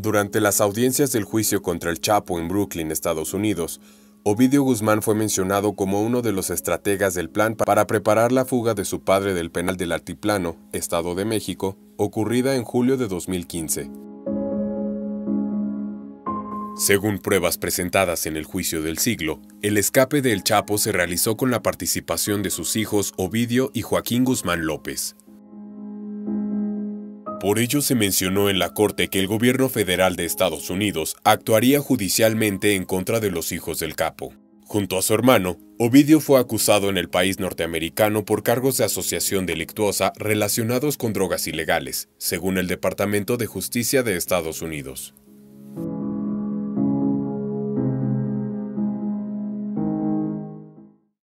Durante las audiencias del juicio contra el Chapo en Brooklyn, Estados Unidos, Ovidio Guzmán fue mencionado como uno de los estrategas del plan para preparar la fuga de su padre del penal del Altiplano, Estado de México, ocurrida en julio de 2015. Según pruebas presentadas en el juicio del siglo, el escape del Chapo se realizó con la participación de sus hijos Ovidio y Joaquín Guzmán López. Por ello se mencionó en la Corte que el gobierno federal de Estados Unidos actuaría judicialmente en contra de los hijos del capo. Junto a su hermano, Ovidio fue acusado en el país norteamericano por cargos de asociación delictuosa relacionados con drogas ilegales, según el Departamento de Justicia de Estados Unidos.